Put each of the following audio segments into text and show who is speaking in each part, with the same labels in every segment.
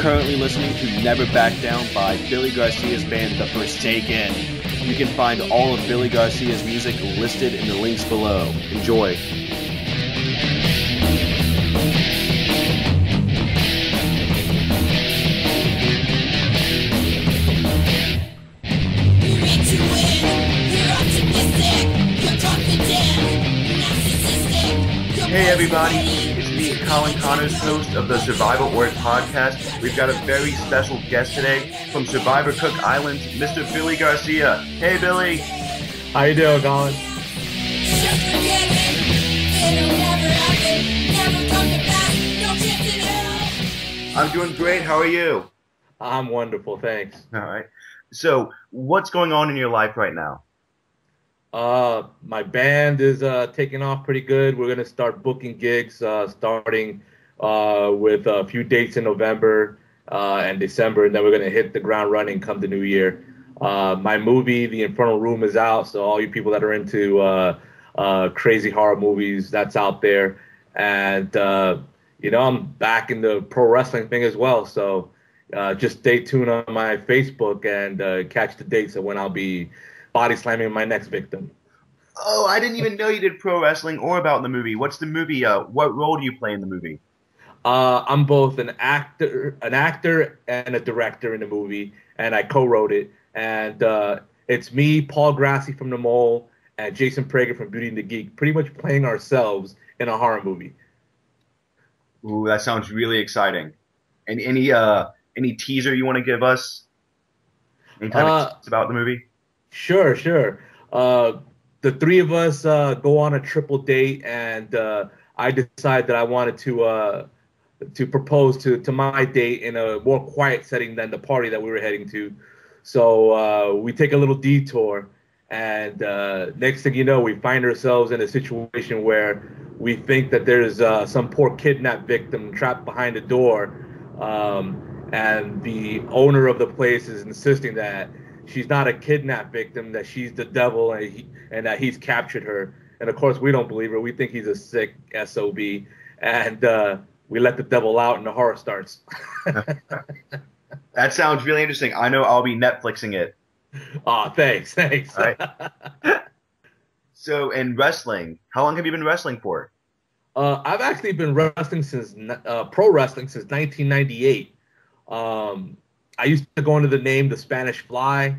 Speaker 1: Currently listening to Never Back Down by Billy Garcia's band The Forsaken. You can find all of Billy Garcia's music listed in the links below. Enjoy.
Speaker 2: Hey everybody, Colin Connors, host of the Survivor Org podcast. We've got a very special guest today from Survivor Cook Island, Mr. Billy Garcia. Hey Billy.
Speaker 3: How you doing, Colin?
Speaker 4: Just forget it. It'll never happen. Never come to pass. No chance in hell.
Speaker 2: I'm doing great. How are you?
Speaker 3: I'm wonderful, thanks.
Speaker 2: All right. So, what's going on in your life right now?
Speaker 3: Uh, my band is uh, taking off pretty good. We're gonna start booking gigs, uh, starting uh, with a few dates in November uh, and December, and then we're gonna hit the ground running come the new year. Uh, my movie, The Infernal Room, is out, so all you people that are into crazy horror movies, that's out there. And you know, I'm back in the pro wrestling thing as well, so just stay tuned on my Facebook and catch the dates of when I'll be body slamming my next victim.
Speaker 2: Oh, I didn't even know you did pro wrestling or about the movie. What's the movie? Uh, what role do you play in the movie?
Speaker 3: Uh, I'm both an actor, an actor and a director in the movie, and I co-wrote it. And uh, it's me, Paul Grassi from The Mole, and Jason Prager from Beauty and the Geek, pretty much playing ourselves in a horror movie.
Speaker 2: Ooh, that sounds really exciting. And any uh any teaser you want to give us? Any kind
Speaker 3: Uh,
Speaker 2: of about the movie?
Speaker 3: Sure, sure. Uh, the three of us uh, go on a triple date, and uh, I decide that I wanted to uh, to propose to to my date in a more quiet setting than the party that we were heading to. So uh, we take a little detour, and uh, next thing you know, we find ourselves in a situation where we think that there's some poor kidnapped victim trapped behind a door, um, and the owner of the place is insisting that she's not a kidnapped victim, that she's the devil, and, he, and that he's captured her. And of course, we don't believe her. We think he's a sick sob, and uh, we let the devil out, and the horror starts.
Speaker 2: That sounds really interesting. I know I'll be Netflixing it.
Speaker 3: Aw, thanks, thanks.
Speaker 2: Right. So, in wrestling, how long have you been wrestling for?
Speaker 3: Uh, I've actually been wrestling since uh, pro wrestling since 1998. Um, I used to go under the name the Spanish Fly,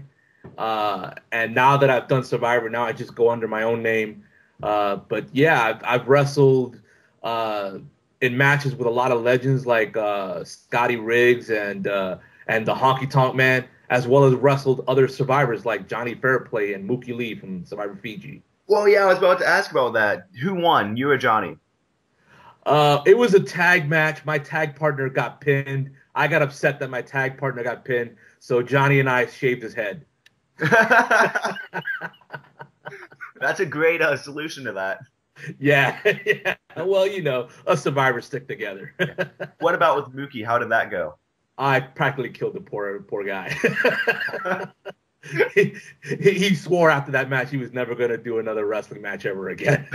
Speaker 3: uh, and now that I've done Survivor, now I just go under my own name. Uh, but yeah, I've, I've wrestled uh, in matches with a lot of legends like uh, Scotty Riggs and uh, and the Honky Tonk Man, as well as wrestled other survivors like Johnny Fairplay and Mookie Lee from Survivor Fiji.
Speaker 2: Well, yeah, I was about to ask about that. Who won, you or Johnny?
Speaker 3: Uh, it was a tag match. My tag partner got pinned. I got upset that my tag partner got pinned, so Johnny and I shaved his head.
Speaker 2: That's a great uh, solution to that.
Speaker 3: Yeah, yeah. Well, you know, us survivors stick together.
Speaker 2: What about with Mookie? How did that go?
Speaker 3: I practically killed the poor poor guy. he, he he swore after that match he was never going to do another wrestling match ever again.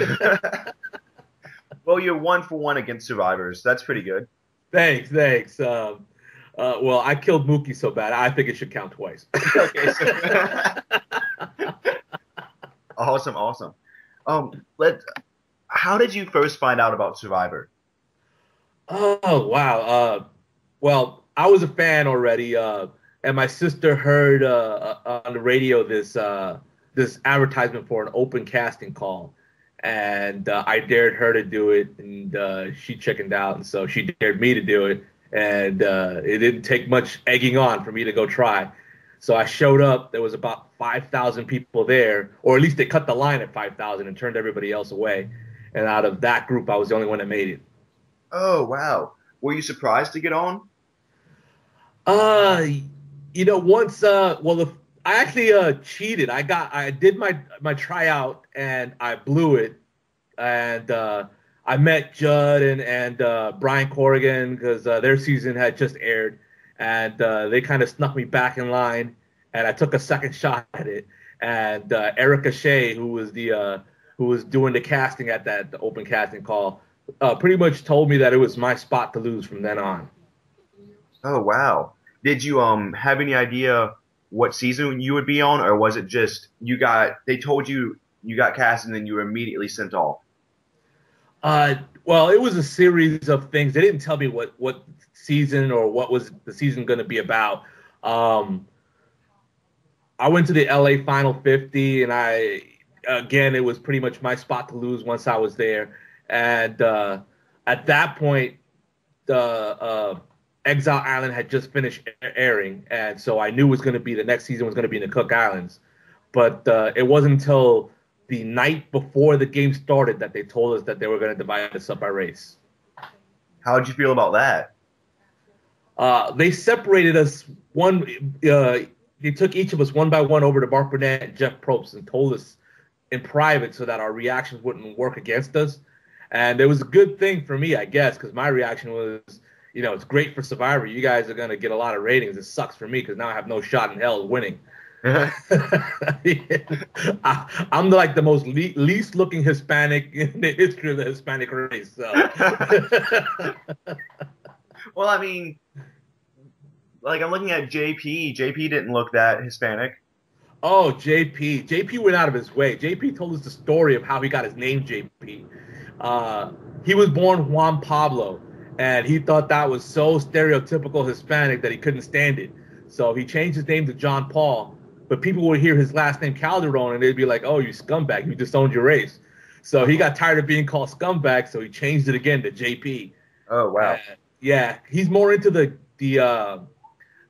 Speaker 2: well, you're one for one against survivors. That's pretty good.
Speaker 3: Thanks, thanks. Um, uh, well, I killed Mookie so bad, I think it should count twice.
Speaker 2: okay. Awesome, awesome. Um, let. How did you first find out about Survivor?
Speaker 3: Oh wow. Uh, well, I was a fan already, uh, and my sister heard uh, uh, on the radio this uh, this advertisement for an open casting call, and uh, I dared her to do it, and uh, she chickened out, and so she dared me to do it, and uh, it didn't take much egging on for me to go try. So I showed up. There was about five thousand people there, or at least they cut the line at five thousand and turned everybody else away. And out of that group, I was the only one that made it.
Speaker 2: Oh wow. Were you surprised to get on?
Speaker 3: Uh, you know, once uh, well, if I actually uh cheated. I got I did my my tryout and I blew it, and uh, I met Judd and and uh, Brian Corrigan because uh, their season had just aired, and uh, they kind of snuck me back in line, and I took a second shot at it, and uh, Erica Shea, who was the who was doing the casting at that the open casting call, pretty much told me that it was my spot to lose from then on.
Speaker 2: Oh wow. Did you um have any idea what season you would be on, or was it just you got they told you you got cast and then you were immediately sent off?
Speaker 3: Uh, well, it was a series of things. They didn't tell me what what season or what was the season going to be about. Um, I went to the LA Final 50, and I again it was pretty much my spot to lose once I was there. And uh, at that point, the uh, Exile Island had just finished airing, and so I knew it was going to be the next season was going to be in the Cook Islands. But uh, it wasn't until the night before the game started that they told us that they were going to divide us up by race.
Speaker 2: How did you feel about that?
Speaker 3: Uh, they separated us one. Uh, they took each of us one by one over to Mark Burnett and Jeff Probst and told us in private so that our reactions wouldn't work against us. And it was a good thing for me, I guess, because my reaction was, you know, it's great for Survivor. You guys are going to get a lot of ratings. It sucks for me because now I have no shot in hell of winning. I, am like the most le- least looking Hispanic in the history of the Hispanic race. So.
Speaker 2: well, I mean, like I'm looking at JP. JP didn't look that Hispanic.
Speaker 3: Oh, JP. JP went out of his way. JP told us the story of how he got his name JP. Uh, he was born Juan Pablo, and he thought that was so stereotypical Hispanic that he couldn't stand it. So he changed his name to John Paul. But people would hear his last name Calderon, and they'd be like, "Oh, you scumbag! You disowned your race." So he got tired of being called scumbag, so he changed it again to JP.
Speaker 2: Oh wow!
Speaker 3: Uh, yeah, he's more into the the uh,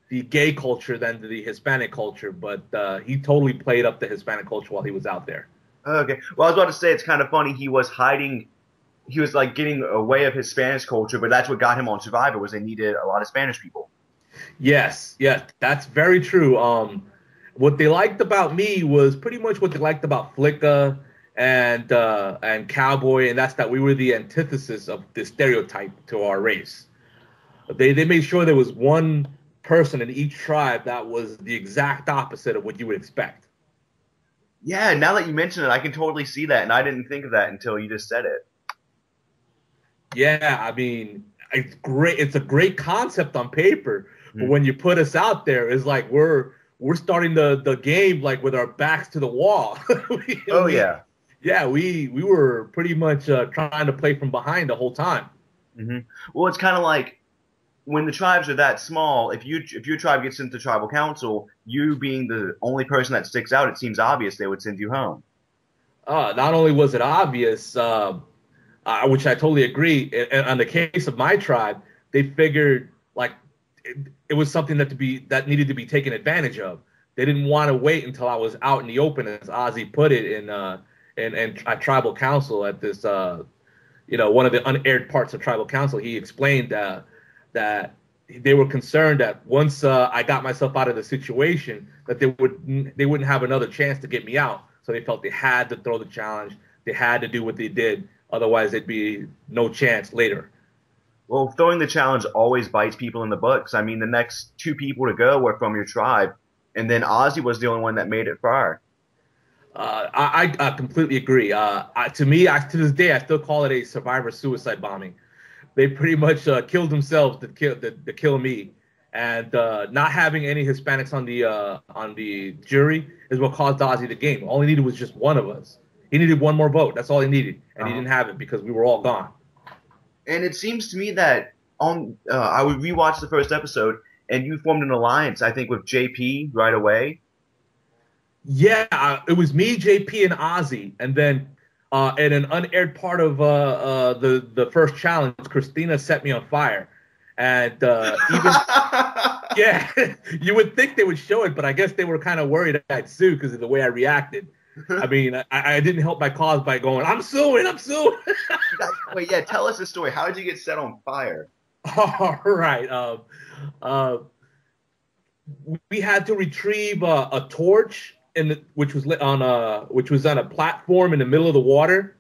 Speaker 3: the gay culture than the Hispanic culture, but uh, he totally played up the Hispanic culture while he was out there.
Speaker 2: Okay. Well, I was about to say it's kind of funny. He was hiding. He was like getting away of his Spanish culture, but that's what got him on Survivor was they needed a lot of Spanish people.
Speaker 3: Yes, yes, that's very true. Um, what they liked about me was pretty much what they liked about Flicka and uh, and Cao Boi, and that's that we were the antithesis of the stereotype to our race. They they made sure there was one person in each tribe that was the exact opposite of what you would expect.
Speaker 2: Yeah, now that you mention it, I can totally see that, and I didn't think of that until you just said it.
Speaker 3: Yeah, I mean, it's great. It's a great concept on paper, but
Speaker 2: Mm.
Speaker 3: when you put us out there, it's like we're we're starting the the game like with our backs to the wall. We-
Speaker 2: Oh yeah.
Speaker 3: yeah. We we were pretty much uh, trying to play from behind the whole time.
Speaker 2: hmm Well, it's kind of like when the tribes are that small. If you if your tribe gets into tribal council, you being the only person that sticks out, it seems obvious they would send you home.
Speaker 3: Uh, not only was it obvious, uh, uh, which I totally agree. And on the case of my tribe, they figured like it, it was something that to be that needed to be taken advantage of. They didn't want to wait until I was out in the open, as Ozzy put it in uh, in, at tribal council at this uh, you know one of the unaired parts of tribal council. He explained uh, that they were concerned that once uh, I got myself out of the situation, that they would they wouldn't have another chance to get me out. So they felt they had to throw the challenge. They had to do what they did. Otherwise, there'd be no chance later.
Speaker 2: Well, throwing the challenge always bites people in the butt. 'cause, I mean, the next two people to go were from your tribe, and then Ozzy was the only one that made it far.
Speaker 3: Uh, I, I, completely agree. Uh, I, to me, I, to this day, I still call it a survivor suicide bombing. They pretty much uh, killed themselves to kill to, to kill me, and uh, not having any Hispanics on the uh, on the jury is what caused Ozzy the game. All he needed was just one of us. He needed one more vote. That's all he needed, and he
Speaker 2: Uh-huh.
Speaker 3: didn't have it because we were all gone.
Speaker 2: And it seems to me that on uh, I would rewatch the first episode, and you formed an alliance, I think, with JP right away.
Speaker 3: Yeah, uh, it was me, JP, and Ozzy, and then uh, in an unaired part of uh, uh, the the first challenge, Cristina set me on fire, and uh, even yeah, you would think they would show it, but I guess they were kind of worried I'd sue because of the way I reacted. I mean, I, I didn't help my cause by going, "I'm suing, I'm suing."
Speaker 2: Wait, yeah, tell us the story. How did you get set on fire?
Speaker 3: All right. Um, uh, we had to retrieve uh, a torch, in the, which was lit on a which was on a platform in the middle of the water,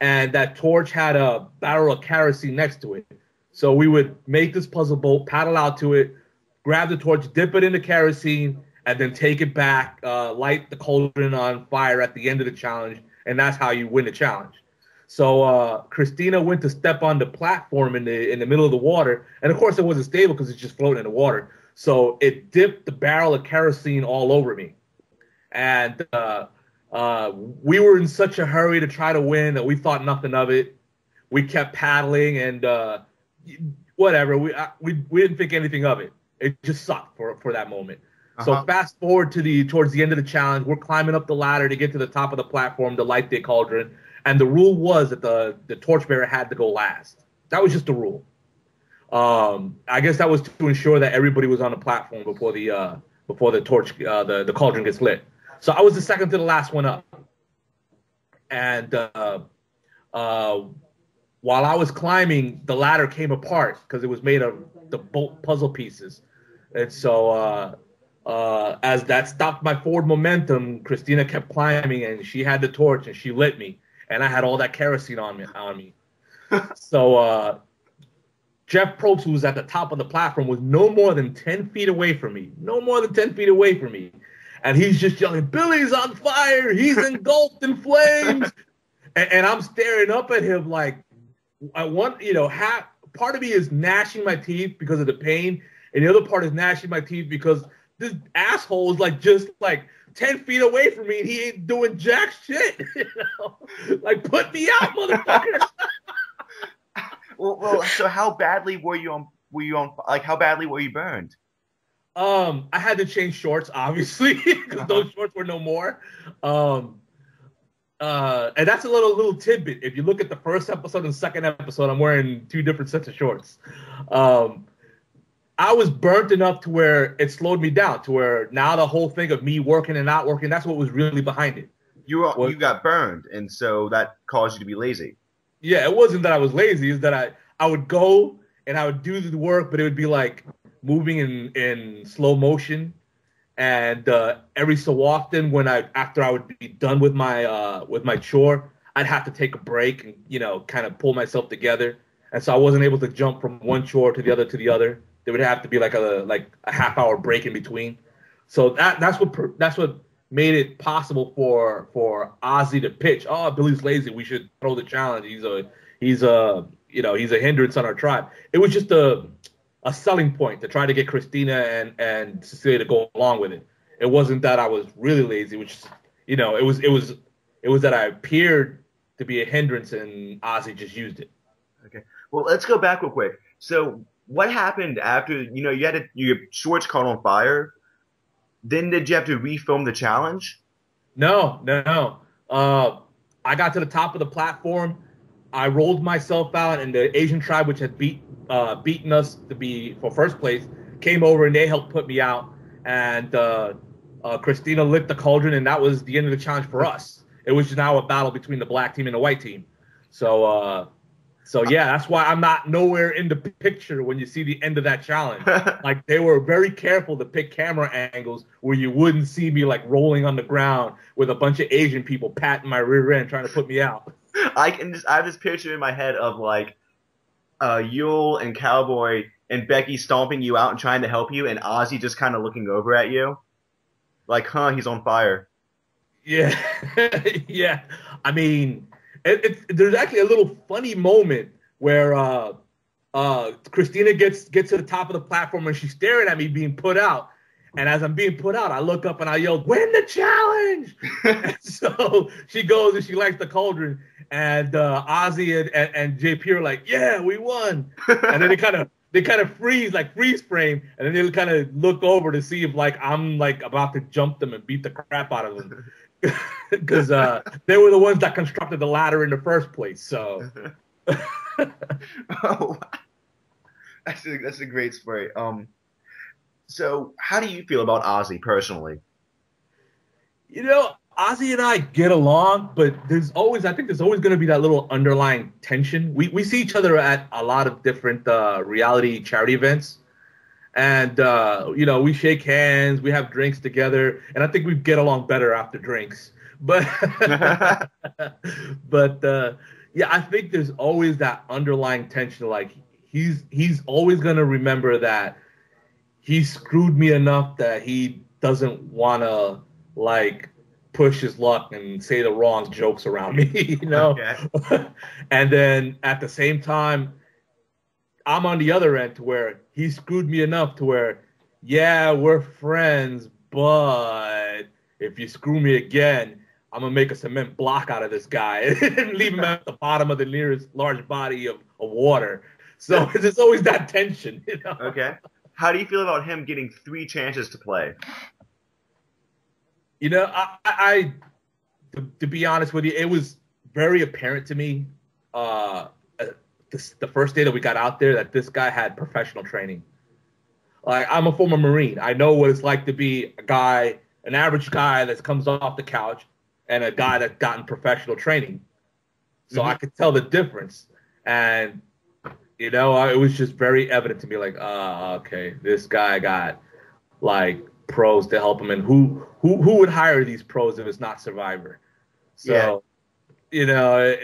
Speaker 3: and that torch had a barrel of kerosene next to it. So we would make this puzzle boat, paddle out to it, grab the torch, dip it in the kerosene, and then take it back, uh, light the cauldron on fire at the end of the challenge, and that's how you win the challenge. So uh, Cristina went to step on the platform in the in the middle of the water, and of course it wasn't stable because it's just floating in the water. So it dipped the barrel of kerosene all over me, and uh, uh, we were in such a hurry to try to win that we thought nothing of it. We kept paddling and uh, whatever. We, I, we we didn't think anything of it. It just sucked for for that moment. So
Speaker 2: Uh-huh.
Speaker 3: fast forward to the towards the end of the challenge, we're climbing up the ladder to get to the top of the platform to light the cauldron, and the rule was that the the torchbearer had to go last. That was just the rule. Um, I guess that was to ensure that everybody was on the platform before the uh, before the torch uh, the the cauldron gets lit. So I was the second to the last one up, and uh, uh, while I was climbing, the ladder came apart because it was made of the bolt puzzle pieces, and so uh, as that stopped my forward momentum, Cristina kept climbing, and she had the torch, and she lit me, and I had all that kerosene on me on me. so uh, Jeff Probst, who was at the top of the platform, was no more than ten feet away from me, no more than ten feet away from me, and he's just yelling, "Billy's on fire! He's engulfed in flames!" and, and I'm staring up at him like, I want, you know, half part of me is gnashing my teeth because of the pain, and the other part is gnashing my teeth because this asshole is like just like ten feet away from me, and he ain't doing jack shit. You know, like put me out, motherfucker.
Speaker 2: Well, well, so how badly were you on? Were you on? Like, how badly were you burned?
Speaker 3: Um, I had to change shorts, obviously, because
Speaker 2: Uh-huh.
Speaker 3: those shorts were no more. Um, uh, and that's a little little tidbit. If you look at the first episode and second episode, I'm wearing two different sets of shorts. Um, I was burnt enough to where it slowed me down, to where now the whole thing of me working and not working, that's what was really behind it.
Speaker 2: You were,
Speaker 3: What-
Speaker 2: you got burned, and so that caused you to be lazy.
Speaker 3: Yeah, it wasn't that I was lazy, it's that I, I would go and I would do the work, but it would be like moving in, in slow motion. And uh, every so often, when I after I would be done with my uh, with my chore, I'd have to take a break and you know kind of pull myself together. And so I wasn't able to jump from one chore to the other to the other. There would have to be like a like a half hour break in between. So that that's what that's what made it possible for for Ozzy to pitch. Oh, Billy's lazy. We should throw the challenge. He's a he's a you know he's a hindrance on our tribe. It was just a a selling point to try to get Cristina and and Cecilia to go along with it. It wasn't that I was really lazy, which you know it was it was it was that I appeared to be a hindrance and Ozzy just used it. Okay.
Speaker 2: Well, let's go back real quick. So, what happened after you know you had to, your shorts caught on fire? Then did you have to refilm the challenge?
Speaker 3: No, no, no. Uh, I got to the top of the platform. I rolled myself out, and the Asian tribe, which had beat uh, beaten us to be for first place, came over and they helped put me out. And uh, uh, Cristina lit the cauldron, and that was the end of the challenge for us. It was now a battle between the black team and the white team. So, uh, so yeah, that's why I'm not nowhere in the picture when you see the end of that challenge like they were very careful to pick camera angles where you wouldn't see me like rolling on the ground with a bunch of Asian people patting my rear end trying to put me out.
Speaker 2: I can just I have this picture in my head of like uh Yul and Cao Boi and Becky stomping you out and trying to help you, and Ozzy just kind of looking over at you, like, huh, he's on fire.
Speaker 3: Yeah, yeah. I mean, it, it, there's actually a little funny moment where uh, uh, Cristina gets gets to the top of the platform and she's staring at me being put out. And as I'm being put out, I look up and I yell, "Win the challenge!" So she goes and she lights the cauldron, and uh, Ozzy and, and, and JP are like, "Yeah, we won!" And then they kind of they kind of freeze, like freeze frame, and then they kind of look over to see if like I'm like about to jump them and beat the crap out of them, because uh, they were the ones that constructed the ladder in the first place. So
Speaker 2: oh, that's a, that's a great story. Um, so how do you feel about Ozzy personally?
Speaker 3: you know, Ozzy and I get along, but there's always, I think there's always going to be that little underlying tension. We, we see each other at a lot of different uh, reality charity events. And, uh, you know, we shake hands, we have drinks together, and I think we get along better after drinks. But, but, uh, yeah, I think there's always that underlying tension. Like, he's, he's always going to remember that he screwed me enough that he doesn't want to, like, push his luck and say the wrong jokes around me, you know.
Speaker 2: Okay.
Speaker 3: and then at the same time, I'm on the other end to where he screwed me enough to where, yeah, we're friends, but if you screw me again, I'm gonna make a cement block out of this guy and leave him at the bottom of the nearest large body of, of water. So there's always that tension, you know.
Speaker 2: Okay. How do you feel about him getting three chances to play?
Speaker 3: You know, I, I, to, to be honest with you, it was very apparent to me uh, this, the first day that we got out there that this guy had professional training. Like I'm a former Marine, I know what it's like to be a guy, an average guy that comes off the couch, and a guy that's gotten professional training. So I could tell the difference, and you know, I- it was just very evident to me, like, uh, okay, this guy got like pros to help him, and who who who would hire these pros if it's not Survivor? So,
Speaker 2: Yeah.
Speaker 3: you know,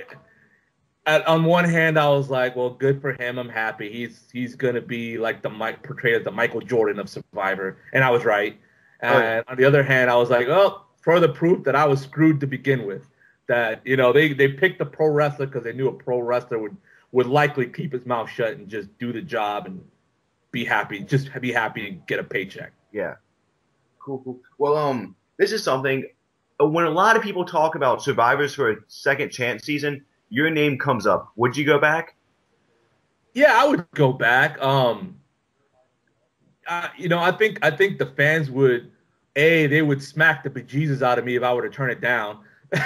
Speaker 3: at, on one hand, I was like, well, good for him. I'm happy. He's he's gonna be like the Mike portrayed as the Michael Jordan of Survivor, and I was right. And
Speaker 2: Oh,
Speaker 3: on the other hand, I was like, oh, further proof that I was screwed to begin with. That you know they they picked a pro wrestler because they knew a pro wrestler would would likely keep his mouth shut and just do the job and be happy, just be happy and get a paycheck.
Speaker 2: Yeah. Cool, cool. Well, um, this is something. uh, When a lot of people talk about survivors for a second chance season, your name comes up. Would you go back?
Speaker 3: Yeah, I would go back. Um, uh, you know, I think I think the fans would, a they would smack the bejesus out of me if I were to turn it down.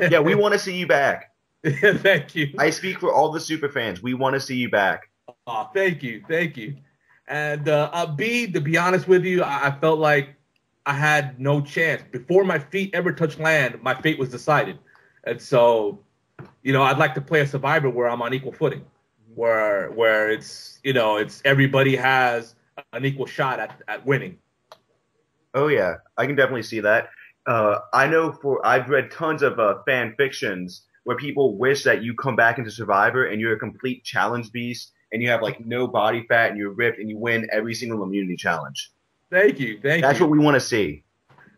Speaker 2: Yeah, we want to see you back.
Speaker 3: thank you.
Speaker 2: I speak for all the super fans. We want to see you back.
Speaker 3: Aw, thank you, thank you. And uh, uh, B, to be honest with you, I, I felt like I had no chance before my feet ever touched land. My fate was decided, and so, you know, I'd like to play a survivor where I'm on equal footing, where where it's you know it's everybody has an equal shot at, at winning.
Speaker 2: Oh yeah, I can definitely see that. Uh, I know for I've read tons of uh, fan fictions where people wish that you come back into Survivor and you're a complete challenge beast and you have like no body fat and you're ripped and you win every single immunity challenge.
Speaker 3: Thank you, thank
Speaker 2: That's
Speaker 3: you.
Speaker 2: That's what we want to see.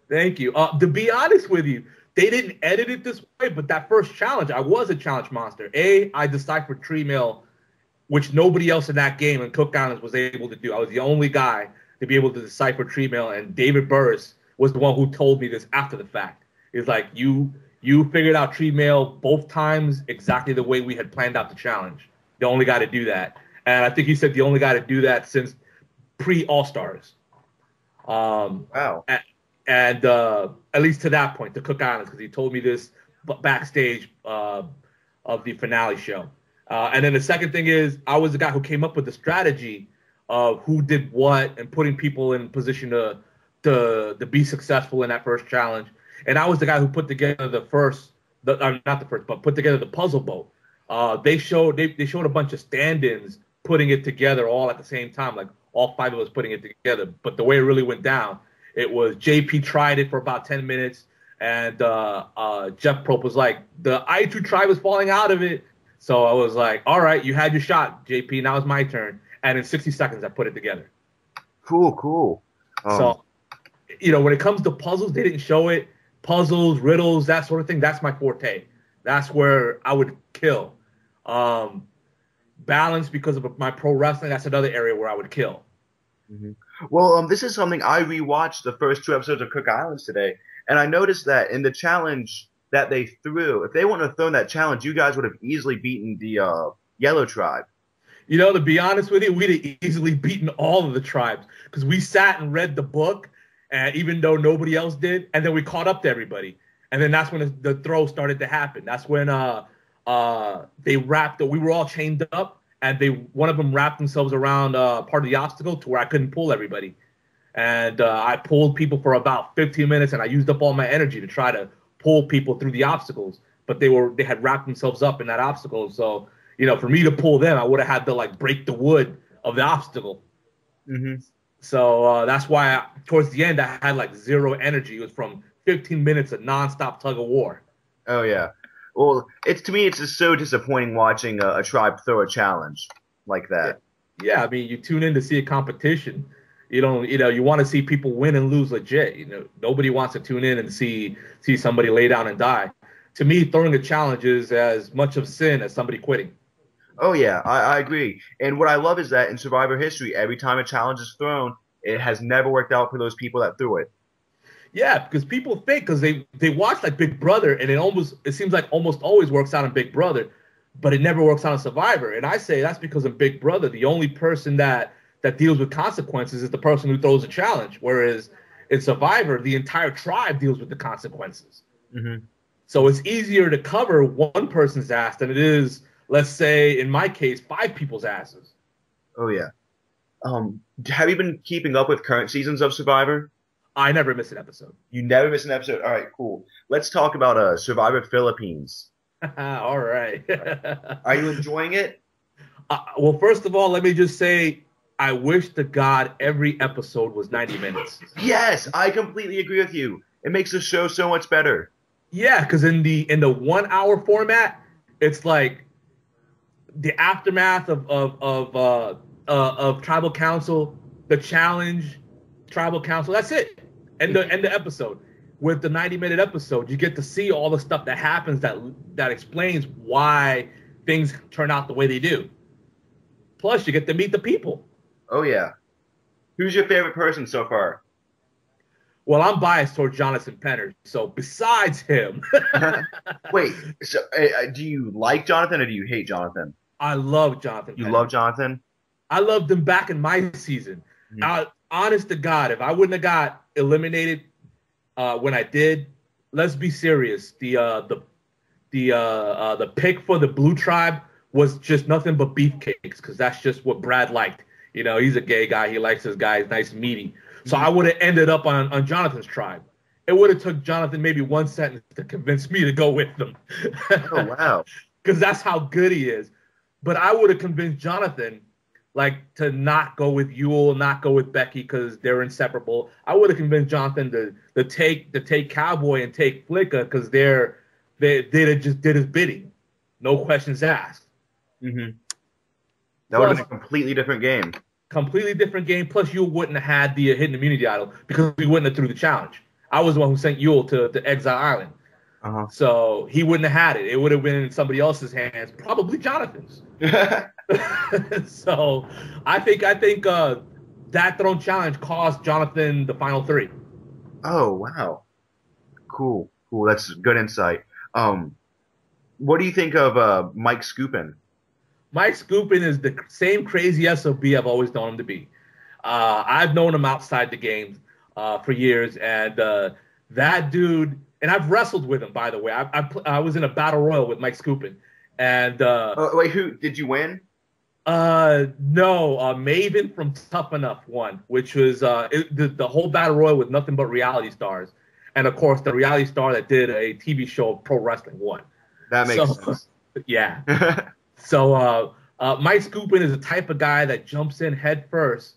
Speaker 3: Thank you. Uh, to be honest with you, they didn't edit it this way, but that first challenge, I was a challenge monster. A, I deciphered tree mail, which nobody else in that game in Cook Islands was able to do. I was the only guy to be able to decipher tree mail, and David Burris was the one who told me this after the fact. It's like you you figured out tree mail both times exactly the way we had planned out the challenge. The only guy to do that, and I think he said the only guy to do that since pre All Stars. Um,
Speaker 2: Wow.
Speaker 3: and uh, at least to that point, to Cook Islands, because he told me this backstage uh, of the finale show. Uh, and then the second thing is, I was the guy who came up with the strategy of who did what and putting people in position to to to be successful in that first challenge. And I was the guy who put together the first, the, uh, not the first, but put together the puzzle boat. Uh, they showed they, they showed a bunch of stand-ins putting it together all at the same time, like all five of us putting it together. But the way it really went down, it was JP tried it for about 10 minutes, and uh, uh, Jeff Probst was like, the Aitu tribe was falling out of it. So I was like, all right, you had your shot, JP. Now it's my turn. And in 60 seconds, I put it together.
Speaker 2: Cool, cool. Um,
Speaker 3: so, you know, when it comes to puzzles, they didn't show it. Puzzles, riddles, that sort of thing. That's my forte. That's where I would kill. Um, balance because of my pro wrestling. That's another area where I would kill.
Speaker 2: Well, um, this is something I rewatched the first two episodes of Cook Islands today, and I noticed that in the challenge that they threw, if they wouldn't have thrown that challenge, you guys would have easily beaten the uh, Yellow Tribe.
Speaker 3: You know, to be honest with you, we'd have easily beaten all of the tribes because we sat and read the book, and even though nobody else did, and then we caught up to everybody, and then that's when the, throw started to happen. That's when uh uh they wrapped. Up. We were all chained up, and they one of them wrapped themselves around uh, part of the obstacle to where I couldn't pull everybody, and uh, I pulled people for about 15 minutes, and I used up all my energy to try to pull people through the obstacles, but they were they had wrapped themselves up in that obstacle, so you know, for me to pull them, I would have had to like break the wood of the obstacle.
Speaker 2: Mm-hmm.
Speaker 3: So uh, that's why I, towards the end I had like zero energy. It was from 15 minutes of nonstop tug of war.
Speaker 2: Oh yeah. Well, it's to me, it's just so disappointing watching a, a tribe throw a challenge like that.
Speaker 3: Yeah, I mean, you tune in to see a competition, You don't, you know, you want to see people win and lose legit. You know, nobody wants to tune in and see see somebody lay down and die. To me, throwing a challenge is as much of sin as somebody quitting.
Speaker 2: Oh yeah, I, I agree. And what I love is that in Survivor history, every time a challenge is thrown, it has never worked out for those people that threw it.
Speaker 3: Yeah, because people think because they they watch like Big Brother and it almost it seems like almost always works out in Big Brother, but it never works out in Survivor. And I say that's because in Big Brother, the only person that that deals with consequences is the person who throws a challenge, whereas in Survivor, the entire tribe deals with the consequences.
Speaker 2: Mm-hmm.
Speaker 3: So it's easier to cover one person's ass than it is, let's say, in my case, five people's asses.
Speaker 2: Oh yeah. Um, have you been keeping up with current seasons of Survivor?
Speaker 3: I never miss an episode.
Speaker 2: You never miss an episode. All right, cool. Let's talk about uh, Survivor Philippines.
Speaker 3: All right.
Speaker 2: Are you enjoying it?
Speaker 3: Uh, well, first of all, let me just say I wish to God every episode was 90 minutes.
Speaker 2: Yes, I completely agree with you. It makes the show so much better.
Speaker 3: Yeah, because in the in the one hour format, it's like the aftermath of of of uh, uh, of tribal council, the challenge, tribal council. That's it. And the end the episode. With the 90 minute episode, you get to see all the stuff that happens that that explains why things turn out the way they do. Plus, you get to meet the people.
Speaker 2: Oh yeah. Who's your favorite person so far?
Speaker 3: Well, I'm biased toward Jonathan Penner. So besides him,
Speaker 2: Wait, so uh, do you like Jonathan or do you hate Jonathan?
Speaker 3: I love Jonathan.
Speaker 2: You
Speaker 3: Penner.
Speaker 2: love Jonathan?
Speaker 3: I loved him back in my season.
Speaker 2: Mhm.
Speaker 3: Now, honest to God, if I wouldn't have got eliminated uh, when I did, let's be serious. The uh, the the uh, uh, the pick for the blue tribe was just nothing but beefcakes because that's just what Brad liked. You know, he's a gay guy. He likes his guys nice and meaty. So I would have ended up on, on Jonathan's tribe. It would have took Jonathan maybe one sentence to convince me to go with them.
Speaker 2: Oh wow.
Speaker 3: because that's how good he is. But I would have convinced Jonathan, like, to not go with Yul, not go with Becky because they're inseparable. I would have convinced Jonathan to, to take to take Cao Boi and take Flicka because they're they they just did his bidding, no questions asked.
Speaker 2: hmm That would have been a completely different game.
Speaker 3: Completely different game. Plus, you wouldn't have had the uh, hidden immunity idol because we wouldn't have threw the challenge. I was the one who sent Yul to, to Exile Island.
Speaker 2: Uh
Speaker 3: So he wouldn't have had it. It would have been in somebody else's hands, probably Jonathan's. so I think I think uh, that thrown challenge cost Jonathan the final three.
Speaker 2: oh wow. Cool. Cool. That's good insight. Um, what do you think of uh, Mike Skupin?
Speaker 3: Mike Skupin is the same crazy sob I've always known him to be. Uh, I've known him outside the game uh, for years, and uh, that dude. And I've wrestled with him, by the way. I, I, I was in a battle royal with Mike Skupin, and uh,
Speaker 2: Oh wait, who did you win?
Speaker 3: Uh, no, uh, Maven from Tough Enough won, which was uh, it, the, the whole battle royal with nothing but reality stars, and of course the reality star that did a TV show of pro wrestling won.
Speaker 2: That makes
Speaker 3: So-
Speaker 2: sense.
Speaker 3: Yeah. So uh, uh, Mike Skupin is the type of guy that jumps in head first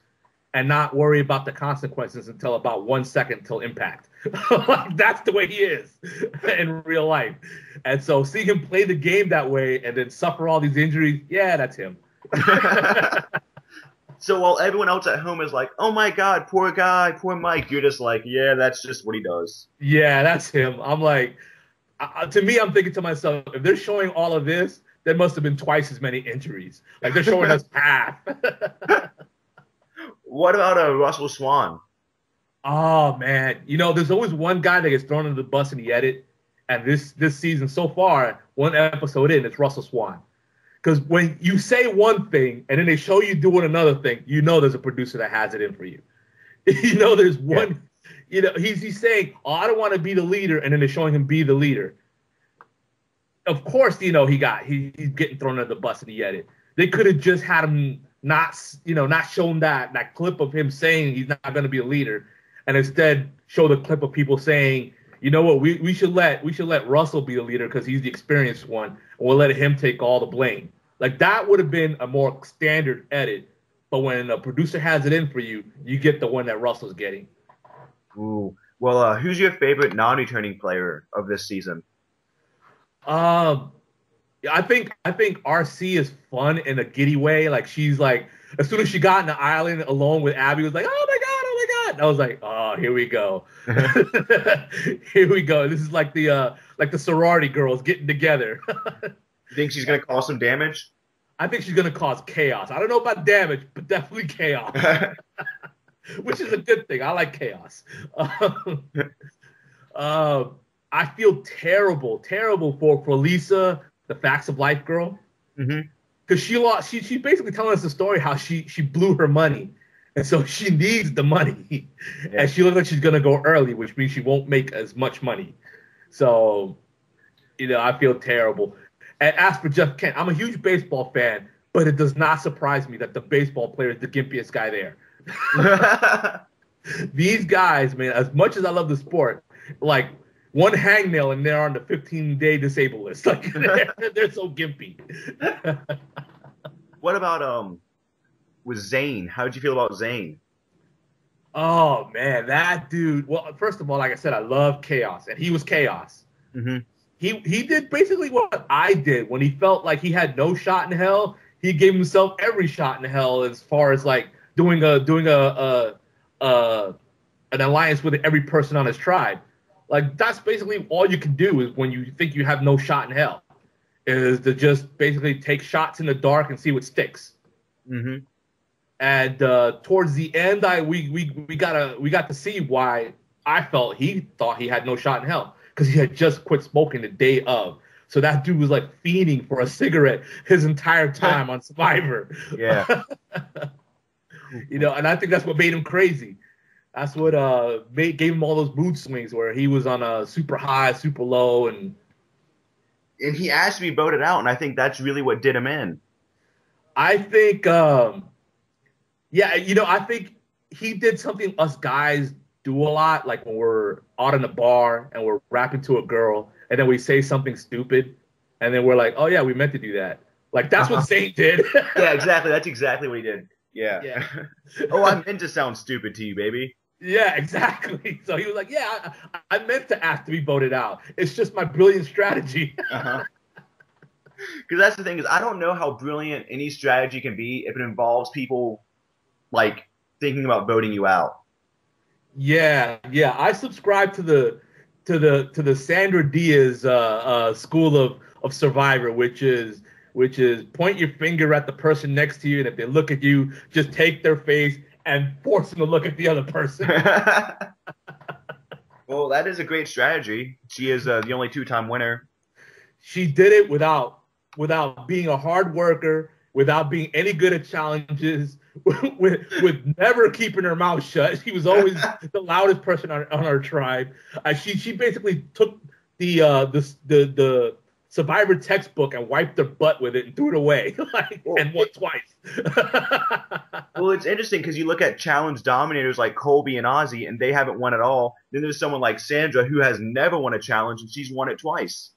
Speaker 3: and not worry about the consequences until about one second till impact. Like, That's the way he is in real life. And so seeing him play the game that way and then suffer all these injuries, yeah, that's him.
Speaker 2: so while everyone else at home is like, "Oh my God, poor guy, poor Mike," you're just like, "Yeah, that's just what he does."
Speaker 3: Yeah, that's him. I'm like, uh, to me, I'm thinking to myself, if they're showing all of this, there must have been twice as many injuries. Like they're showing us half.
Speaker 2: What about uh, Russell Swan?
Speaker 3: oh man, you know, there's always one guy that gets thrown under the bus in the edit, and this this season so far, one episode in, it's Russell Swan. Because when you say one thing and then they show you doing another thing, you know there's a producer that has it in for you. you know, there's one. You know, he's he's saying, "Oh, I don't want to be the leader," and then they're showing him be the leader. Of course, you know he got he, he's getting thrown under the bus in the edit. They could have just had him not, you know, not shown that that clip of him saying he's not going to be a leader, and instead show the clip of people saying, you know what, we, we should let we should let Russell be the leader because he's the experienced one, and we'll let him take all the blame. Like that would have been a more standard edit. But when a producer has it in for you, you get the one that Russell's getting.
Speaker 2: Ooh. Well, uh, who's your favorite non-returning player of this season?
Speaker 3: Um, I think I think RC is fun in a giddy way. Like she's like, as soon as she got in the island alone with Abi, was like, oh? I was like, oh, here we go. here we go. This is like the uh like the sorority girls getting together.
Speaker 2: You think she's gonna cause some damage?
Speaker 3: I think she's gonna cause chaos. I don't know about damage, but definitely chaos, which is a good thing. I like chaos. Um, uh, I feel terrible, terrible for for Lisa, the Facts of Life girl, because she lost. She she's basically telling us the story how she she blew her money, and so she needs the money,
Speaker 2: Yeah.
Speaker 3: and she looks like she's gonna go early, which means she won't make as much money. So, you know, I feel terrible. And as for Jeff Kent, I'm a huge baseball fan, but it does not surprise me that the baseball player is the gimpiest guy there. These guys, man, as much as I love the sport, like one hangnail and they're on the 15 day disabled list. Like they're, they're so gimpy.
Speaker 2: what about um with Zane? How did you feel about Zane?
Speaker 3: oh man, that dude. Well, first of all, like I said, I love chaos, and he was chaos.
Speaker 2: Mm-hmm.
Speaker 3: He he did basically what I did when he felt like he had no shot in hell. He gave himself every shot in hell as far as like doing a doing a, a, a an alliance with every person on his tribe. Like that's basically all you can do is when you think you have no shot in hell, is to just basically take shots in the dark and see what sticks.
Speaker 2: Mm-hmm.
Speaker 3: And uh, towards the end, I we we we got a we got to see why I felt he thought he had no shot in hell because he had just quit smoking the day of. So that dude was like fiending for a cigarette his entire time on Survivor.
Speaker 2: Yeah.
Speaker 3: you know, and I think that's what made him crazy. That's what uh made, gave him all those mood swings where he was on a super high, super low, and
Speaker 2: and he asked to be voted out, and I think that's really what did him in.
Speaker 3: I think, um, yeah, you know, I think he did something us guys do a lot, like when we're out in a bar and we're rapping to a girl, and then we say something stupid, and then we're like, oh yeah, we meant to do that. Like that's what
Speaker 2: Uh-huh.
Speaker 3: Zane did.
Speaker 2: Yeah, exactly. That's exactly what he did. Yeah.
Speaker 3: Yeah.
Speaker 2: oh, I meant to sound stupid to you, baby.
Speaker 3: yeah, exactly. So he was like, yeah, I, I meant to ask to be voted out. It's just my brilliant strategy.
Speaker 2: Uh-huh. Because that's the thing is, I don't know how brilliant any strategy can be if it involves people like thinking about voting you out.
Speaker 3: Yeah, yeah. I subscribe to the to the to the Sandra Diaz uh, uh, school of of Survivor, which is which is point your finger at the person next to you, and if they look at you, just take their face and force them to look at the other person.
Speaker 2: well, that is a great strategy. She is uh, the only two-time winner.
Speaker 3: she did it without without being a hard worker, without being any good at challenges, with with never keeping her mouth shut. She was always the loudest person on, on our tribe. Uh, she she basically took the uh the the the Survivor textbook and wiped her butt with it and threw it away, like, and won twice.
Speaker 2: Well, it's interesting because you look at challenge dominators like Colby and Ozzy, and they haven't won at all. Then there's someone like Sandra who has never won a challenge, and she's won it twice.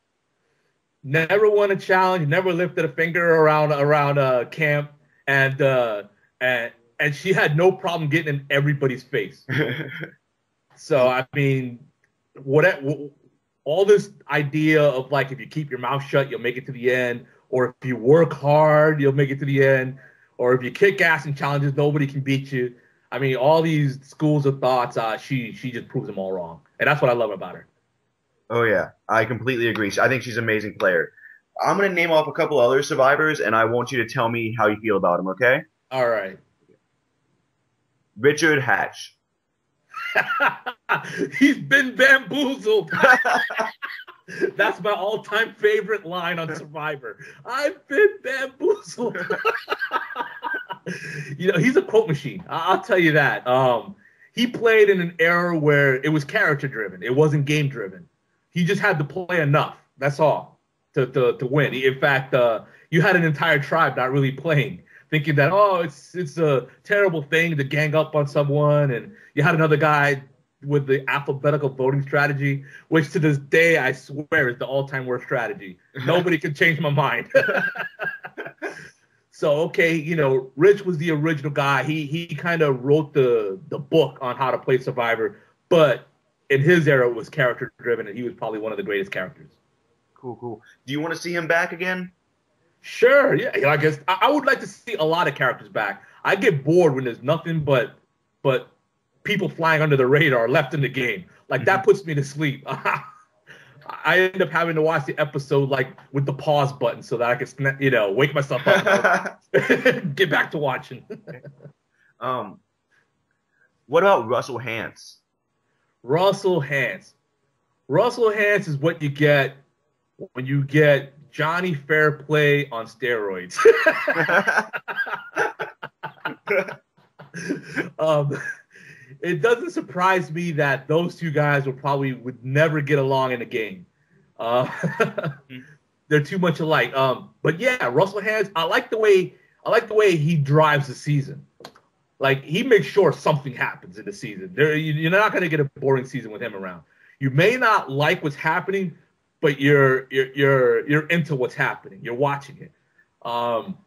Speaker 3: never won a challenge, never lifted a finger around around uh, camp, and uh, and and she had no problem getting in everybody's face. So I mean, what all this idea of like if you keep your mouth shut, you'll make it to the end, or if you work hard, you'll make it to the end, or if you kick ass in challenges, nobody can beat you. I mean, all these schools of thoughts, uh, she she just proves them all wrong, and that's what I love about her.
Speaker 2: oh yeah, I completely agree. I think she's an amazing player. I'm gonna name off a couple other survivors, and I want you to tell me how you feel about them. Okay?
Speaker 3: All right.
Speaker 2: Richard Hatch.
Speaker 3: He's been bamboozled. That's my all-time favorite line on Survivor. I've been bamboozled. you know, he's a quote machine. I- I'll tell you that. Um, he played in an era where it was character-driven. It wasn't game-driven. He just had to play enough. That's all to to, to win. In fact, uh, you had an entire tribe not really playing, thinking that oh, it's it's a terrible thing to gang up on someone, and you had another guy with the alphabetical voting strategy, which to this day I swear is the all-time worst strategy. Nobody can change my mind. so okay, you know, Rich was the original guy. He he kind of wrote the the book on how to play Survivor, but in his era it was character driven, and he was probably one of the greatest characters.
Speaker 2: Cool, cool. Do you want to see him back again?
Speaker 3: Sure, yeah. I guess I, I would like to see a lot of characters back. I get bored when there's nothing but but people flying under the radar left in the game. Like that puts me to sleep. I end up having to watch the episode like with the pause button so that I can, you know, wake myself up, get back to watching.
Speaker 2: um, what about Russell Hantz?
Speaker 3: Russell Hantz. Russell Hantz is what you get when you get Johnny Fairplay on steroids. um, it doesn't surprise me that those two guys will probably would never get along in a game. Uh, they're too much alike. Um, but yeah, Russell Hantz. I like the way I like the way he drives the season. Like he makes sure something happens in the season. There, you- you're not going to get a boring season with him around. You may not like what's happening, but you're you're you're you're into what's happening. You're watching it. Um,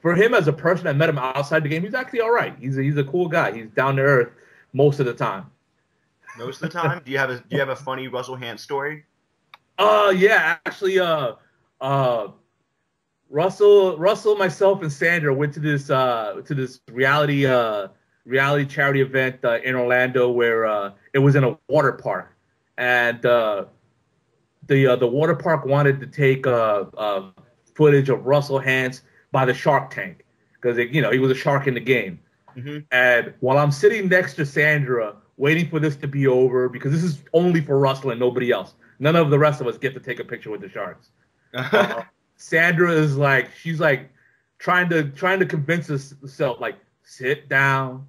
Speaker 3: for him as a person, I met him outside the game. He's actually all right. He's a, he's a cool guy. He's down to earth most of the time.
Speaker 2: Most of the time, do you have a do you have a funny Russell Hantz story?
Speaker 3: Uh yeah, actually uh uh Russell Russell myself and Sandra went to this uh to this reality uh reality charity event uh, in Orlando where uh it was in a water park and uh the uh, the water park wanted to take uh, uh footage of Russell Hantz by the shark tank because you know he was a shark in the game
Speaker 2: Mhm.
Speaker 3: and while I'm sitting next to Sandra, waiting for this to be over, because this is only for Russell and nobody else. None of the rest of us get to take a picture with the sharks. Uh, Sandra is like, she's like trying to trying to convince herself, like, sit down,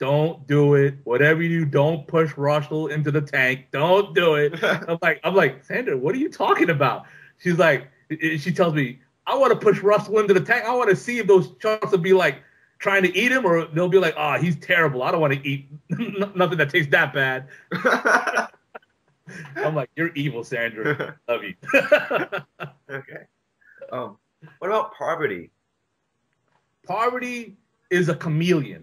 Speaker 3: don't do it. Whatever you do, don't push Russell into the tank. Don't do it. I'm like, I'm like, Sandra, what are you talking about? She's like, she tells me, I want to push Russell into the tank. I want to see if those sharks will be like trying to eat him, or they'll be like, oh, he's terrible. I don't want to eat nothing that tastes that bad. I'm like, you're evil, Sandra. Love you.
Speaker 2: okay. Um, what about Parvati?
Speaker 3: Parvati is a chameleon.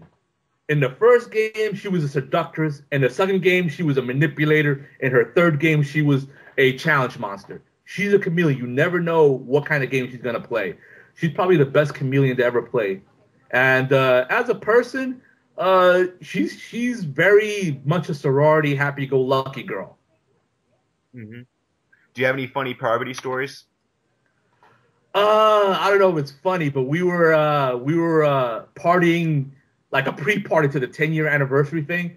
Speaker 3: In the first game, she was a seductress. In the second game, she was a manipulator. In her third game, she was a challenge monster. She's a chameleon. You never know what kind of game she's gonna play. She's probably the best chameleon to ever play. And uh, as a person, uh, she's she's very much a sorority, happy-go-lucky girl.
Speaker 2: hmm Do you have any funny Parvati stories?
Speaker 3: Uh, I don't know if it's funny, but we were uh we were uh partying like a pre-party to the 10 year anniversary thing,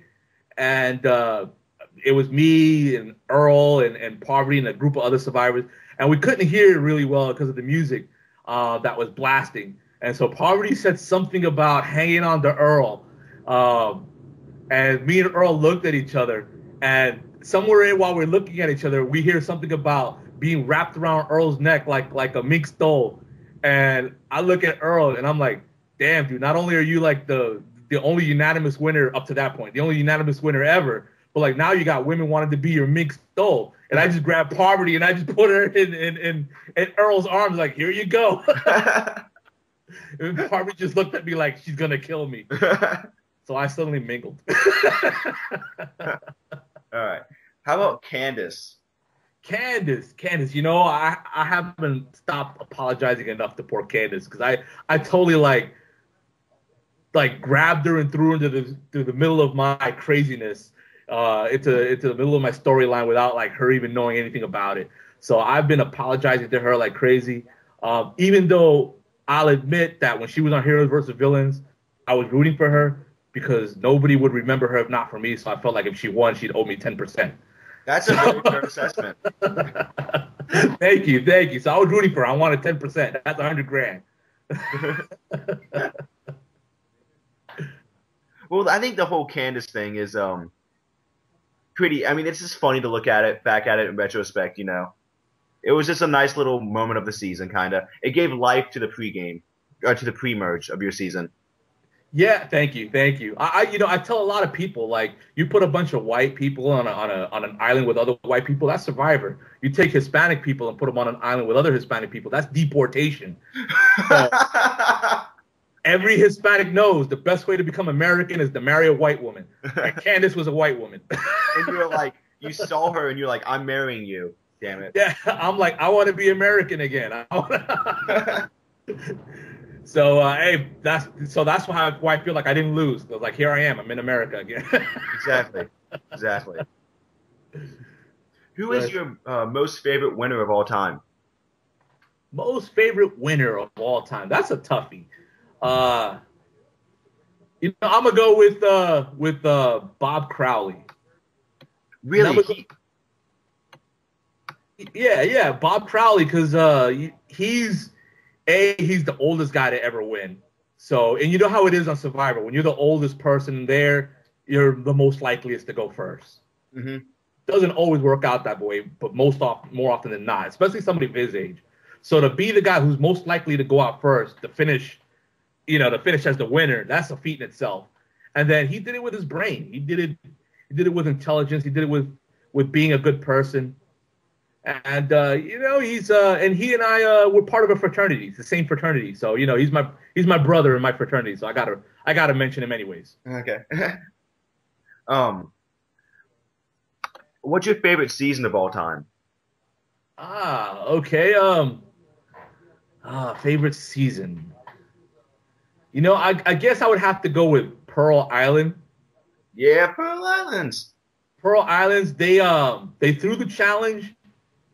Speaker 3: and uh it was me and Earl and, and Parvati and a group of other survivors, and we couldn't hear it really well because of the music uh that was blasting. And so Parvati said something about hanging on to Earl. Um and me and Earl looked at each other, and somewhere in while we're looking at each other, we hear something about being wrapped around Earl's neck like like a mink stole. And I look at Earl and I'm like, damn, dude, not only are you like the the only unanimous winner up to that point, the only unanimous winner ever, but like now you got women wanting to be your mink stole. And I just grabbed Parvati and I just put her in in, in, in Earl's arms, like, here you go. and Parvati just looked at me like she's gonna kill me. So I suddenly mingled.
Speaker 2: All right. How about Candice?
Speaker 3: Candice, Candice, you know, I, I haven't stopped apologizing enough to poor Candice because I, I totally like like grabbed her and threw her into the through the middle of my craziness, uh, into into the middle of my storyline without like her even knowing anything about it. So I've been apologizing to her like crazy. Um, even though I'll admit that when she was on Heroes versus Villains, I was rooting for her because nobody would remember her if not for me. So I felt like if she won, she'd owe me ten percent.
Speaker 2: That's a very fair assessment.
Speaker 3: thank you, thank you. So I was rooting for her. I wanted ten percent. That's a hundred grand.
Speaker 2: Well, I think the whole Candice thing is um pretty. I mean, it's just funny to look at it back at it in retrospect. You know, it was just a nice little moment of the season, kind of. It gave life to the pregame, or to the pre-merge of your season.
Speaker 3: Yeah, thank you, thank you. I, you know, I tell a lot of people like you put a bunch of white people on a, on a on an island with other white people, that's Survivor. You take Hispanic people and put them on an island with other Hispanic people, that's deportation. Every Hispanic knows the best way to become American is to marry a white woman. And Candice was a white woman.
Speaker 2: and you were like, you saw her, and you're like, I'm marrying you. Damn it.
Speaker 3: yeah, I'm like, I want to be American again. So uh, hey, that's so that's why, why I feel like I didn't lose. 'Cause, like here I am, I'm in America again.
Speaker 2: Exactly. Exactly. Who is your uh, most favorite winner of all time?
Speaker 3: Most favorite winner of all time. That's a toughie. Uh, you know, I'm gonna go with uh with uh Bob Crowley.
Speaker 2: Really? He-
Speaker 3: Yeah, yeah, Bob Crowley, because uh, he's a he's the oldest guy to ever win. So, and you know how it is on Survivor. When you're the oldest person there, you're the most likeliest to go first.
Speaker 2: Mhm.
Speaker 3: Doesn't always work out that way, but most often, more often than not, especially somebody of his age. So to be the guy who's most likely to go out first, to finish, you know, to finish as the winner, that's a feat in itself. And then he did it with his brain. He did it. He did it with intelligence. He did it with with being a good person. And uh, you know, he's uh, and he and I uh, we're part of a fraternity, it's the same fraternity. So you know, he's my he's my brother in my fraternity. So I gotta I gotta mention him anyways.
Speaker 2: Okay. um, what's your favorite season of all time?
Speaker 3: Ah, okay. Um, ah, favorite season. You know, I I guess I would have to go with Pearl Island.
Speaker 2: Yeah, Pearl Islands.
Speaker 3: Pearl Islands, they um they threw the challenge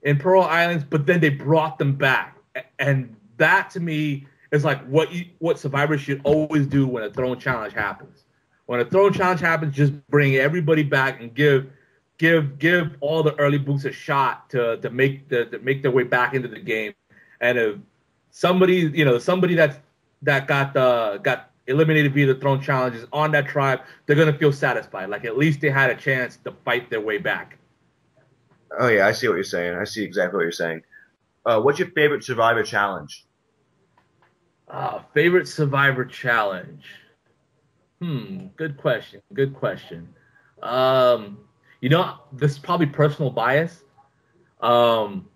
Speaker 3: in Pearl Islands, but then they brought them back, and that to me is like what you what survivors should always do when a thrown challenge happens. When a thrown challenge happens, just bring everybody back and give give give all the early boots a shot to to make the to make their way back into the game. And if somebody you know somebody that's that got uh, got eliminated via the thrown challenges on that tribe, they're gonna feel satisfied. Like at least they had a chance to fight their way back.
Speaker 2: Oh yeah, I see what you're saying. I see exactly what you're saying. Uh, what's your favorite Survivor challenge?
Speaker 3: Uh, favorite Survivor challenge. Hmm, good question. Good question. Um, you know, this is probably personal bias. Um,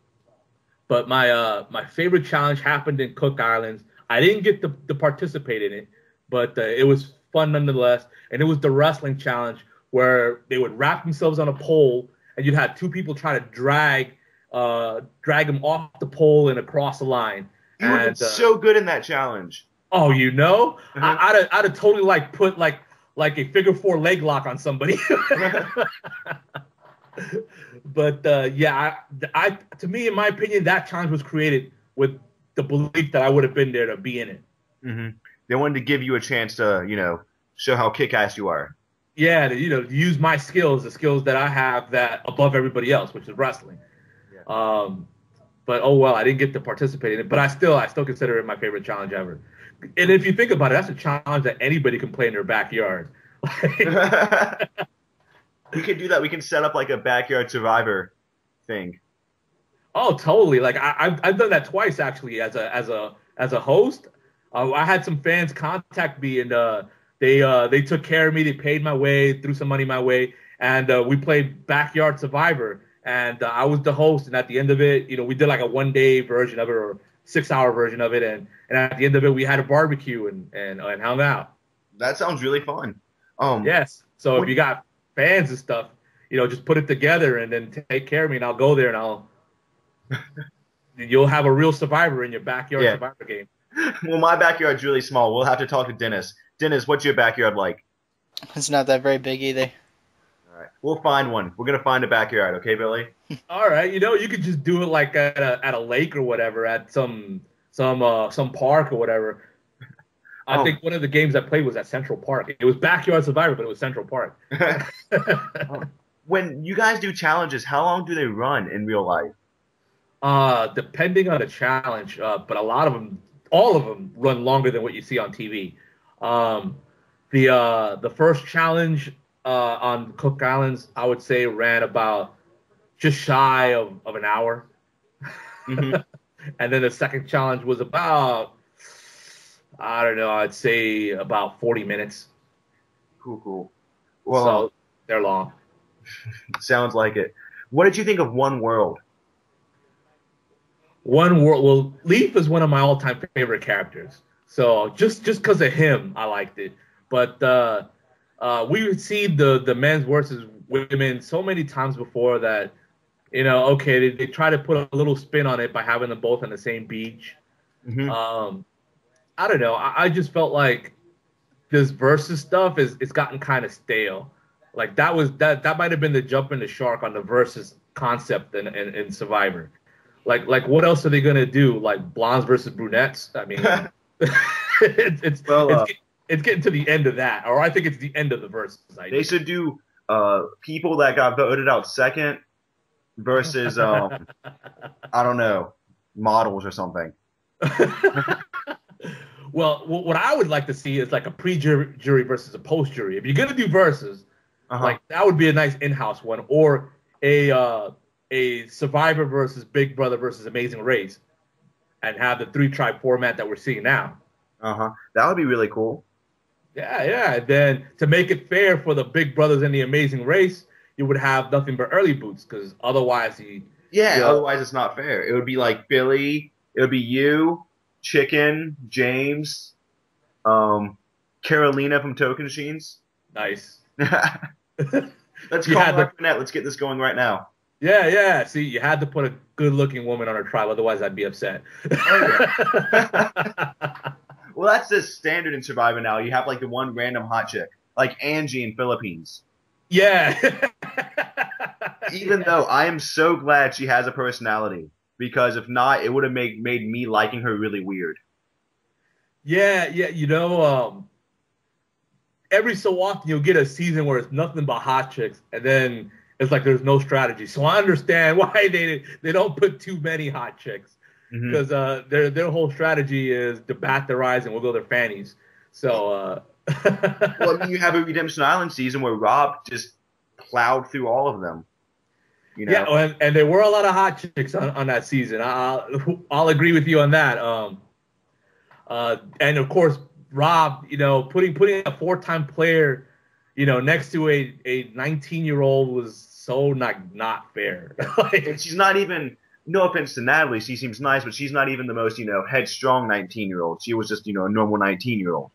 Speaker 3: but my uh my favorite challenge happened in Cook Islands. I didn't get to, to participate in it, but uh, it was fun nonetheless. And it was the wrestling challenge where they would wrap themselves on a pole, and you'd have two people try to drag uh drag them off the pole and across the line.
Speaker 2: You were
Speaker 3: And, uh,
Speaker 2: so good in that challenge.
Speaker 3: Oh, you know. I, I'd, have, I'd have totally like put like like a figure four leg lock on somebody. but uh, yeah, I, I to me, in my opinion, that challenge was created with the belief that I would have been there to be in it.
Speaker 2: hmm They wanted to give you a chance to, you know, show how kick-ass you are.
Speaker 3: Yeah, to, you know, use my skills, the skills that I have that above everybody else, which is wrestling.
Speaker 2: Yeah.
Speaker 3: Um, but oh well, I didn't get to participate in it. But I still, I still consider it my favorite challenge ever. And if you think about it, that's a challenge that anybody can play in their backyard.
Speaker 2: we can do that. We can set up like a backyard Survivor thing.
Speaker 3: Oh, totally. Like I, I've I've done that twice actually as a as a as a host. Uh, I had some fans contact me and uh, they uh, they took care of me. They paid my way, threw some money my way, and uh, we played backyard Survivor. And uh, I was the host. And at the end of it, you know, we did like a one day version of it or six hour version of it. And and at the end of it, we had a barbecue and and, and hung out.
Speaker 2: That sounds really fun. Um,
Speaker 3: Yes. So if you got fans and stuff, you know, just put it together and then take care of me, and I'll go there and I'll. You'll have a real survivor in your backyard
Speaker 2: Yeah.
Speaker 3: survivor game.
Speaker 2: Well, my backyard's really small. We'll have to talk to Dennis. Dennis, what's your backyard like?
Speaker 5: It's not that very big either.
Speaker 2: All right, we'll find one. We're gonna find a backyard, okay, Billy?
Speaker 3: All right, you know, you could just do it like at a, at a lake or whatever, at some some uh, some park or whatever. I
Speaker 2: Oh.
Speaker 3: think one of the games I played was at Central Park. It was backyard survivor, but it was Central Park.
Speaker 2: when you guys do challenges, how long do they run in real life?
Speaker 3: Uh, depending on the challenge, uh, but a lot of them, all of them, run longer than what you see on TV. Um, the uh, the first challenge uh, on Cook Islands, I would say, ran about just shy of, of an hour,
Speaker 2: Mhm.
Speaker 3: and then the second challenge was about, I don't know, I'd say about forty minutes.
Speaker 2: cool, cool. Well,
Speaker 3: so they're long.
Speaker 2: sounds like it. What did you think of One World?
Speaker 3: One world. Well, Leif is one of my all-time favorite characters. So just just because of him, I liked it. But uh, uh, we would see the the men's versus women so many times before that, you know, okay, they, they try to put a little spin on it by having them both on the same beach.
Speaker 2: Mhm.
Speaker 3: Um, I don't know. I, I just felt like this versus stuff is it's gotten kind of stale. Like that was that that might have been the jump in the shark on the versus concept in, in, in Survivor. Like like what else are they gonna do? Like blondes versus brunettes? I mean, it's it's,
Speaker 2: Well,
Speaker 3: it's,
Speaker 2: uh,
Speaker 3: get- it's getting to the end of that, or I think it's the end of the versus. idea.
Speaker 2: They should do uh, people that got voted out second versus um, I don't know models or something.
Speaker 3: well, what I would like to see is like a pre-jury jury versus a post-jury. If you're gonna do verses,
Speaker 2: Uh-huh.
Speaker 3: like that would be a nice in-house one, or a uh, a Survivor versus Big Brother versus Amazing Race, and have the three tribe format that we're seeing now.
Speaker 2: uh huh. That would be really cool.
Speaker 3: Yeah, yeah. And then to make it fair for the Big Brothers and the Amazing Race, you would have nothing but early boots, because otherwise, he
Speaker 2: Yeah,
Speaker 3: Yeah.
Speaker 2: Otherwise, it's not fair. It would be like Billy. It would be you, Chicken, James, um, Carolina from Tocantins.
Speaker 3: nice.
Speaker 2: Let's call
Speaker 3: had
Speaker 2: Mark Burnett. Let's get this going right now.
Speaker 3: Yeah, yeah. See, you had to put a good-looking woman on our tribe, otherwise I'd be upset.
Speaker 2: Well, that's the standard in Survivor now. You have like the one random hot chick, like Angie in Philippines.
Speaker 3: yeah.
Speaker 2: Even though I am so glad she has a personality, because if not, it would have made made me liking her really weird.
Speaker 3: Yeah, yeah, you know, um, every so often you'll get a season where it's nothing but hot chicks, and then it's like there's no strategy. So I understand why they they don't put too many hot chicks because uh, their their whole strategy is to bat their eyes and wiggle their fannies. So uh,
Speaker 2: Well, I mean, you have a Redemption Island season where Rob just plowed through all of them. You know?
Speaker 3: yeah, and, and there were a lot of hot chicks on, on that season. I'll I'll agree with you on that. Um, uh, and of course, Rob, you know, putting putting a four time player, you know, next to a a 19 year old was so not not fair. Like,
Speaker 2: and she's not even. No offense to Natalie, she seems nice, but she's not even the most, you know, headstrong 19 year old. She was just, you know, a normal 19 year old.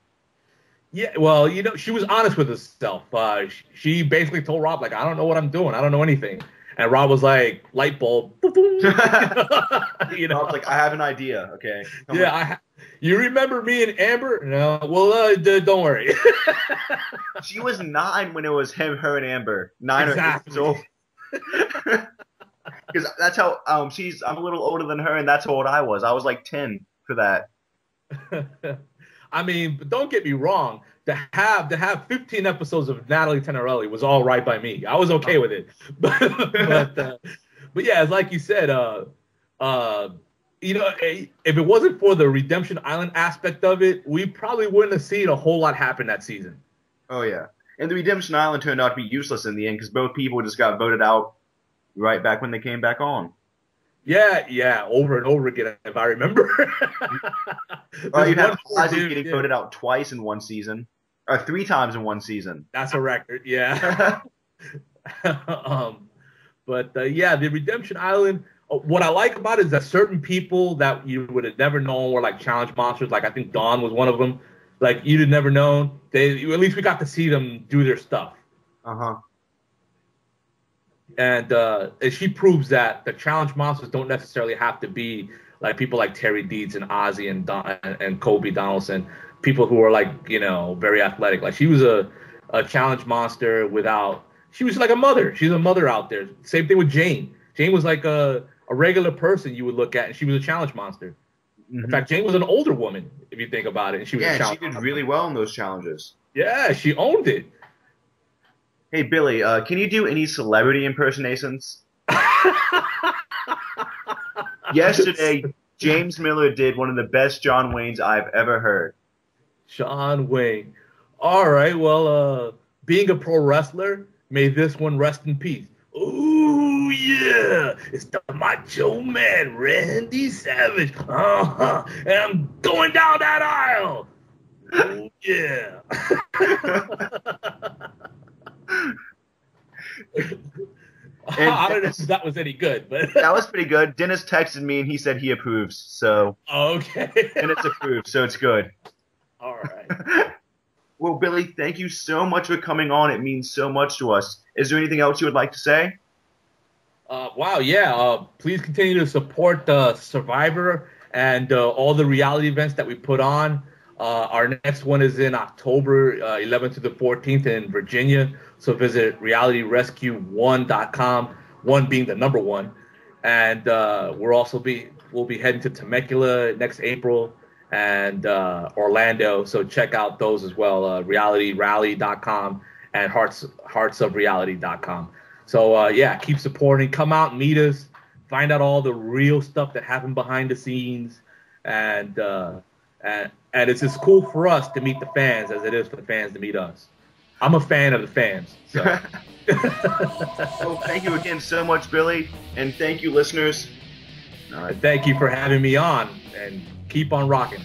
Speaker 3: yeah, well, you know, she was honest with herself. Uh, she, she basically told Rob like, I don't know what I'm doing. I don't know anything. And Rob was like, light bulb. you know,
Speaker 2: Rob's like, I have an idea, okay? I'm
Speaker 3: yeah, I, ha- you remember me and Amber? No, well, uh, d- don't worry.
Speaker 2: she was nine when it was him, her, and Amber. Nine
Speaker 3: Exactly.
Speaker 2: or eight old. Because that's how um she's. I'm a little older than her, and that's how old I was. I was like 10 for that.
Speaker 3: I mean, but don't get me wrong. To have to have 15 episodes of Natalie Tenerelli was all right by me. I was okay with it. But but, uh, but yeah, it's like you said, uh, uh, you know, if it wasn't for the Redemption Island aspect of it, we probably wouldn't have seen a whole lot happen that season.
Speaker 2: Oh yeah, and the Redemption Island turned out to be useless in the end because both people just got voted out right back when they came back on.
Speaker 3: Yeah, yeah, over and over again, if I remember.
Speaker 2: Oh, you
Speaker 3: There's
Speaker 2: have
Speaker 3: one poor
Speaker 2: Ozzy getting voted out twice in one season, or three times in one season.
Speaker 3: That's a record, yeah. um, but uh, yeah, the Redemption Island. uh, What I like about it is that certain people that you would have never known were like challenge monsters. Like I think Dawn was one of them. Like you'd have never known. They at least we got to see them do their stuff,
Speaker 2: Uh huh.
Speaker 3: And uh, and she proves that the challenge monsters don't necessarily have to be like people like Terry Deitz and Ozzy and Don, and Colby Donaldson, people who are like you know very athletic. Like she was a a challenge monster without. She was like a mother. She's a mother out there. Same thing with Jane. Jane was like a a regular person you would look at, and she was a challenge monster. In fact, Jane was an older woman if you think about it, and she was
Speaker 2: Mm-hmm. Yeah, she did really well in those challenges.
Speaker 3: Yeah, she owned it.
Speaker 2: Hey Billy, uh, can you do any celebrity impersonations? Yesterday, James Miller did one of the best John Waynes I've ever heard.
Speaker 3: Sean Wayne. All right. Well, uh, being a pro wrestler, may this one rest in peace. Ooh, yeah. It's the Macho Man, Randy Savage. Uh huh. And I'm going down that aisle. Oh, yeah. I don't know if that was any good, but
Speaker 2: That was pretty good. Dennis texted me and he said he approves, so
Speaker 3: okay.
Speaker 2: and it's approved, so it's good.
Speaker 3: All right.
Speaker 2: Well, Billy, thank you so much for coming on. It means so much to us. Is there anything else you would like to say?
Speaker 3: Uh, wow, yeah. Uh, please continue to support uh, Survivor
Speaker 4: and uh, all the reality events that we put on. Uh, our next one is in October uh, 11th to the 14th in Virginia. So visit realityrescue1.com, one being the number one. And uh, we're also be we'll be heading to Temecula next April and uh, Orlando. So check out those as well. Uh, realityrally.com and hearts heartsofreality.com. So uh, yeah, keep supporting. Come out, meet us, find out all the real stuff that happened behind the scenes, and uh, and and it's as cool for us to meet the fans as it is for the fans to meet us. I'm a fan of the fans. So.
Speaker 2: well, thank you again so much, Billy, and thank you, listeners.
Speaker 4: All right, thank you for having me on, and keep on rocking.